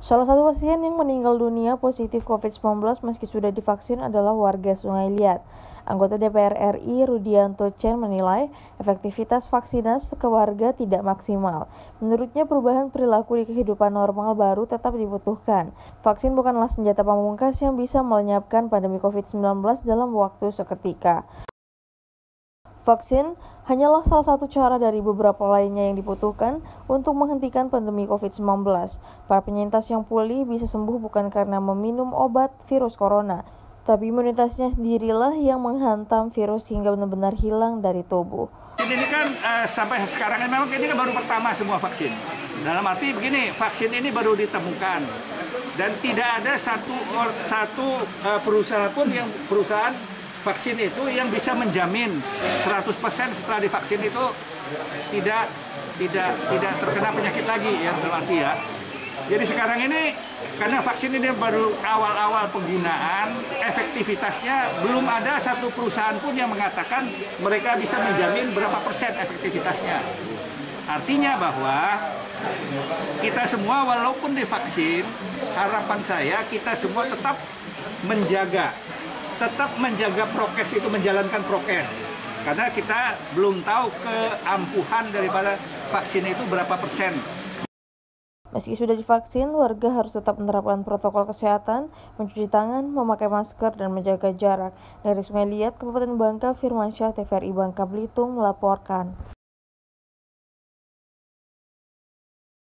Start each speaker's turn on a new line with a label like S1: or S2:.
S1: Salah satu pasien yang meninggal dunia positif COVID-19 meski sudah divaksin adalah warga Sungai Liat. Anggota DPR RI Rudianto Chen menilai efektivitas vaksinasi ke warga tidak maksimal. Menurutnya perubahan perilaku di kehidupan normal baru tetap dibutuhkan. Vaksin bukanlah senjata pamungkas yang bisa melenyapkan pandemi COVID-19 dalam waktu seketika. Vaksin hanyalah salah satu cara dari beberapa lainnya yang dibutuhkan untuk menghentikan pandemi COVID-19. Para penyintas yang pulih bisa sembuh bukan karena meminum obat virus corona, tapi imunitasnya sendirilah yang menghantam virus hingga benar-benar hilang dari tubuh.
S2: Ini kan uh, sampai sekarang memang ini kan baru pertama semua vaksin. Dalam arti begini, vaksin ini baru ditemukan dan tidak ada satu satu uh, perusahaan pun yang perusahaan vaksin itu yang bisa menjamin 100% setelah divaksin itu tidak tidak tidak terkena penyakit lagi ya dalam arti ya. Jadi sekarang ini karena vaksin ini baru awal-awal penggunaan, efektivitasnya belum ada satu perusahaan pun yang mengatakan mereka bisa menjamin berapa persen efektivitasnya. Artinya bahwa kita semua walaupun divaksin, harapan saya kita semua tetap menjaga tetap menjaga prokes itu menjalankan prokes karena kita belum tahu keampuhan daripada vaksin itu berapa persen.
S1: Meski sudah divaksin, warga harus tetap menerapkan protokol kesehatan, mencuci tangan, memakai masker, dan menjaga jarak. Dari Sungai Liat, Kabupaten Bangka, Firmansyah, TVRI Bangka Belitung melaporkan.